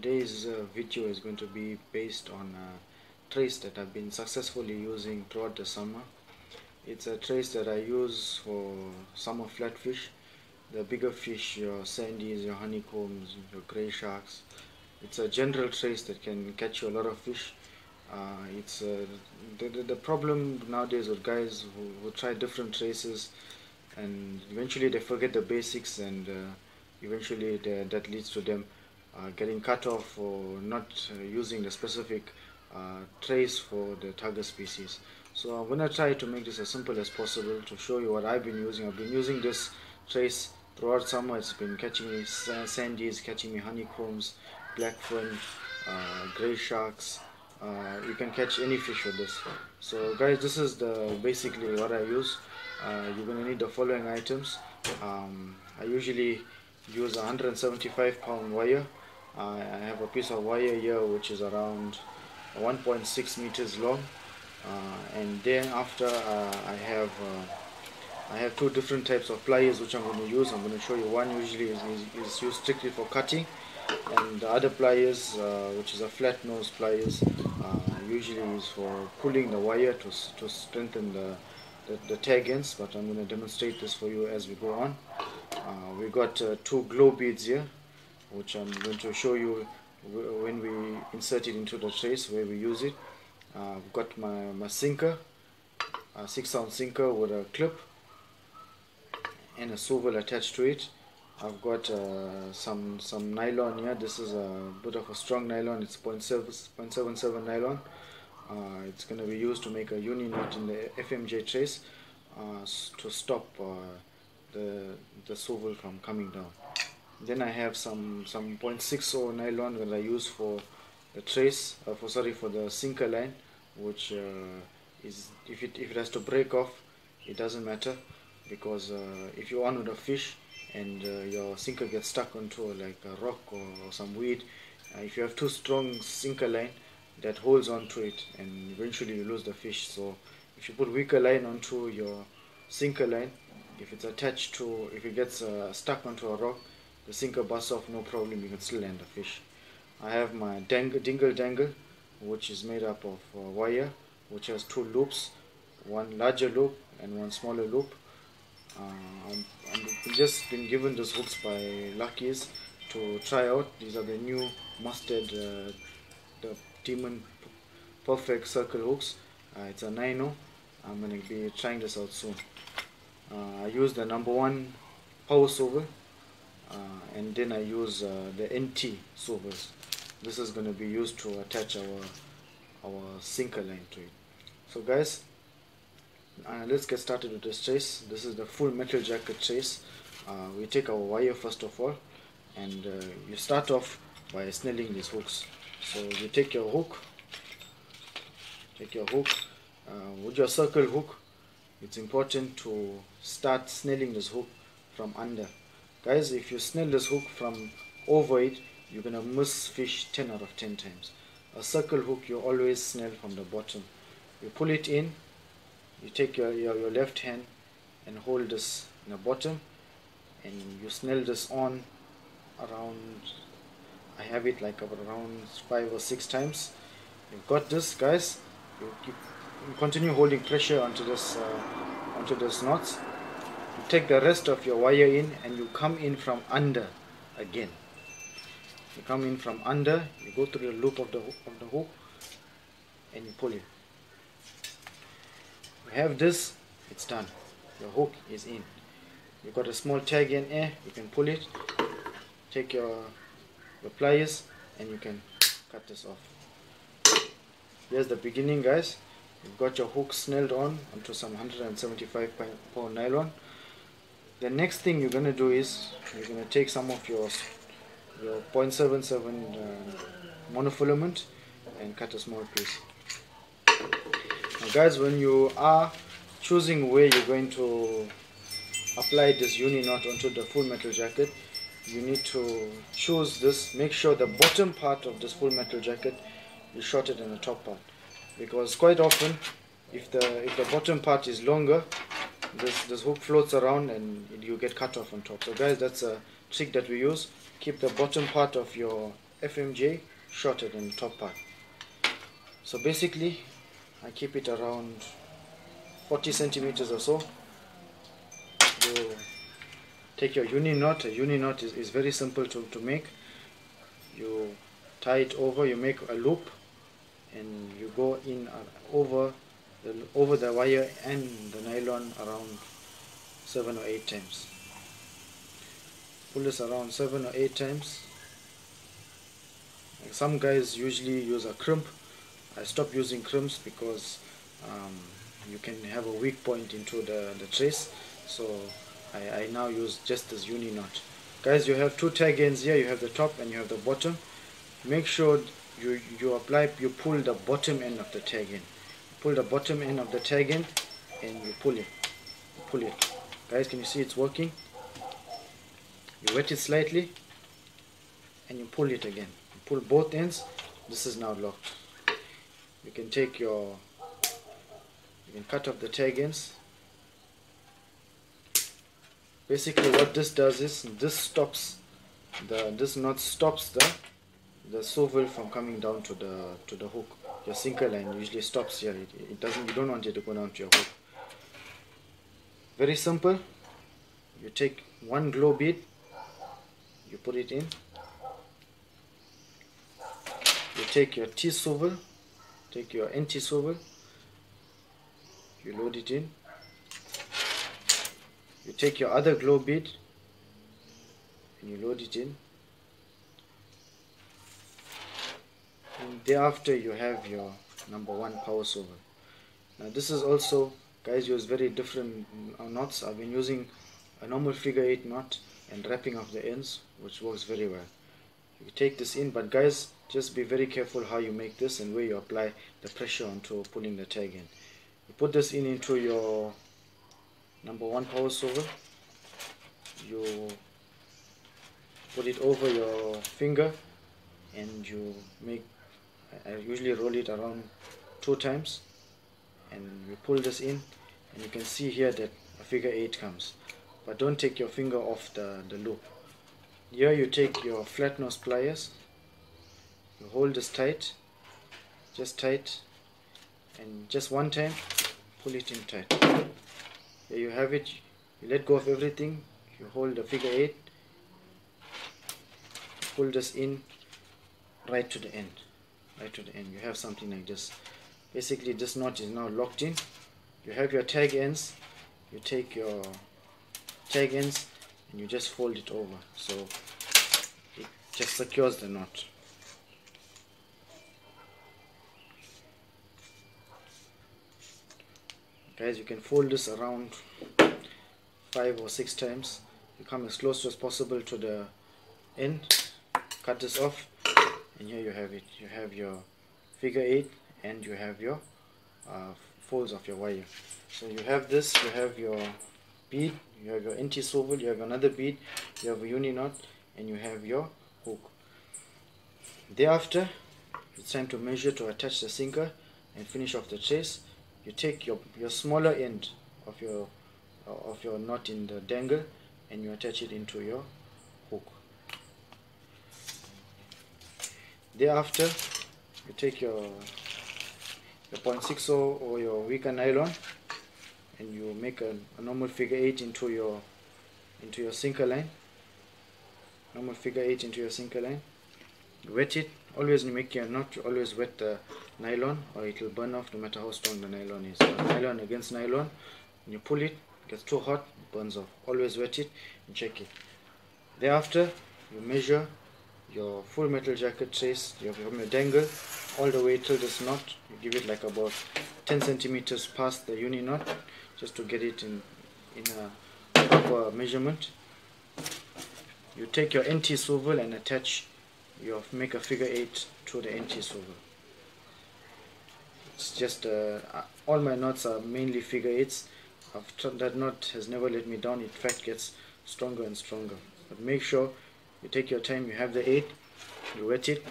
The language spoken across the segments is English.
today's uh, video is going to be based on a trace that I've been successfully using throughout the summer. It's a trace that I use for summer flatfish, the bigger fish, your sandies, your honeycombs, your grey sharks. It's a general trace that can catch you a lot of fish. Uh, it's uh, the, the, the problem nowadays with guys who, who try different traces and eventually they forget the basics and uh, eventually that leads to them uh, getting cut off or not uh, using the specific uh, trace for the target species. So I'm going to try to make this as simple as possible to show you what I've been using. I've been using this trace throughout summer. It's been catching me sandies, catching me honeycombs, blackfin, uh, grey sharks. Uh, you can catch any fish with this. So guys, this is the basically what I use. Uh, you're going to need the following items. Um, I usually use 175 pound wire I have a piece of wire here which is around 1.6 meters long. Uh, and then after uh, I have uh, I have two different types of pliers which I'm going to use. I'm going to show you one usually is, is, used strictly for cutting. And the other pliers uh, which is a flat nose pliers uh, usually is for pulling the wire to, to strengthen the, the, the tag ends. But I'm going to demonstrate this for you as we go on. Uh, we got two glow beads here which I'm going to show you when we insert it into the trace where we use it. Uh, I've got my, my sinker, a 6 ounce sinker with a clip and a swivel attached to it. I've got uh, some some nylon here. This is a bit of a strong nylon. It's 0.77 nylon. Uh, it's going to be used to make a uni knot in the FMJ trace uh, to stop uh, the the swivel from coming down then I have some some 0.60 nylon that I use for the trace uh, for sorry for the sinker line which uh, is if it if it has to break off it doesn't matter because uh, if you're on with a fish and uh, your sinker gets stuck onto like a rock or, or some weed if you have too strong sinker line that holds onto it and eventually you lose the fish. So if you put weaker line onto your sinker line if it's attached to if it gets uh, stuck onto a rock the sinker busts off no problem you can still land the fish. I have my dangle, dingle dangle which is made up of wire which has two loops one larger loop and one smaller loop. Uh, I'm just been given these hooks by Lucky's to try out. These are the new Mustad uh, the demon perfect circle hooks. Uh, it's a nino I'm going to be trying this out soon. Uh, I use the number one power uh, and then I use uh, the NT swivels this is going to be used to attach our our sinker line to it. So guys uh, let's get started with this trace this is the full metal jacket trace uh, we take our wire first of all and uh, you start off by snelling these hooks. So you take your hook take your hook uh, with your circle hook. It's important to start snelling this hook from under guys if you snell this hook from over it you're gonna miss fish 10 out of 10 times. A circle hook you always snell from the bottom. You pull it in you take your, your, your left hand and hold this in the bottom and you snell this on around I have it like around five or six times. You've got this guys. You, keep, continue holding pressure onto this uh, onto this knots take the rest of your wire in and you come in from under again. You come in from under you go through the loop of the of the hook and you pull it you have this it's done. Your hook is in. You got a small tag in here you can pull it. Take your your pliers and you can cut this off. Here's the beginning guys. You've got your hook snelled on onto some 175 pound nylon the next thing you're going to do is you're going to take some of your your 0.77 uh, monofilament and cut a small piece. Now guys when you are choosing where you're going to apply this uni knot onto the full metal jacket you need to choose this. Make sure the bottom part of this full metal jacket is shorter than the top part. Because quite often if the if the bottom part is longer this this hook floats around and you get cut off on top. So guys that's a trick that we use. Keep the bottom part of your FMJ shorter than the top part. So basically I keep it around 40 centimeters or so. You take your uni knot. A uni knot is, is very simple to, to make. You tie it over you make a loop and you go in uh, over the, over the wire and the nylon around seven or eight times. Pull this around seven or eight times. Some guys usually use a crimp. I stopped using crimps because um, you can have a weak point into the, the trace. So I, I now use just this uni knot. Guys you have two tag ends here. You have the top and you have the bottom. Make sure you you apply you pull the bottom end of the tag end pull the bottom end of the tag end and you pull it. Pull it. Guys can you see it's working? You wet it slightly and you pull it again. You pull both ends. This is now locked. You can take your you can cut off the tag ends. Basically what this does is this stops the this knot stops the the swivel from coming down to the to the hook your sinker line usually stops here. It, it doesn't you don't want it to go down to your hook very simple. You take one glow bead you put it in. You take your T swivel take your NT swivel you load it in. You take your other glow bead and you load it in thereafter you have your number one power swivel now this is also guys use very different knots. I've been using a normal figure eight knot and wrapping of the ends which works very well. You take this in but guys just be very careful how you make this and where you apply the pressure onto pulling the tag in. You put this in into your number one power swivel you put it over your finger and you make I usually roll it around two times and we pull this in and you can see here that a figure eight comes. But don't take your finger off the, the loop. Here you take your flat nose pliers you hold this tight just tight and just one time pull it in tight. There you have it. You let go of everything you hold the figure eight pull this in right to the end right to the end. You have something like this. Basically this knot is now locked in. You have your tag ends. You take your tag ends and you just fold it over. So it just secures the knot. Guys you can fold this around five or six times. You come as close as possible to the end. Cut this off and here you have it. You have your figure eight and you have your uh, folds of your wire. So you have this you have your bead you have your NT swivel you have another bead you have a uni knot and you have your hook. Thereafter it's time to measure to attach the sinker and finish off the trace. You take your your smaller end of your uh, of your knot in the dangle and you attach it into your hook thereafter you take your your 0.60 or your weaker nylon and you make a, a normal figure 8 into your into your sinker line. Normal figure 8 into your sinker line. Wet it. Always you make your knot always wet the nylon or it will burn off no matter how strong the nylon is. So nylon against nylon when you pull it, it gets too hot it burns off. Always wet it and check it. Thereafter you measure your full metal jacket trace you from your dangle all the way till this knot you give it like about 10 centimeters past the uni knot just to get it in in a proper measurement. You take your NT swivel and attach your make a figure 8 to the NT swivel. It's just uh, all my knots are mainly figure 8s I've that knot has never let me down. In fact gets stronger and stronger. But make sure you take your time you have the 8 you wet it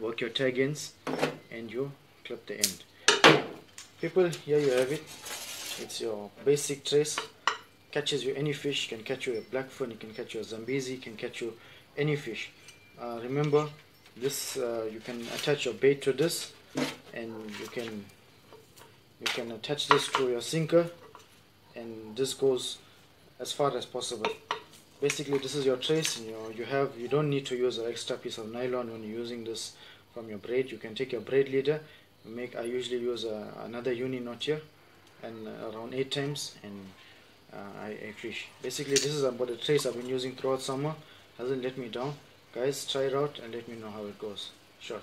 work your tag ends and you clip the end. People here you have it. It's your basic trace. Catches you any fish can catch you a blackfin you can catch you a zambezi you can catch you any fish. Uh, remember this uh, you can attach your bait to this and you can you can attach this to your sinker and this goes as far as possible basically this is your trace you know you have you don't need to use an extra piece of nylon when using this from your braid. You can take your braid leader make I usually use uh, another uni knot here and uh, around eight times and uh, I, fish basically this is about the trace I've been using throughout summer. Hasn't let me down. Guys try it out and let me know how it goes. Sure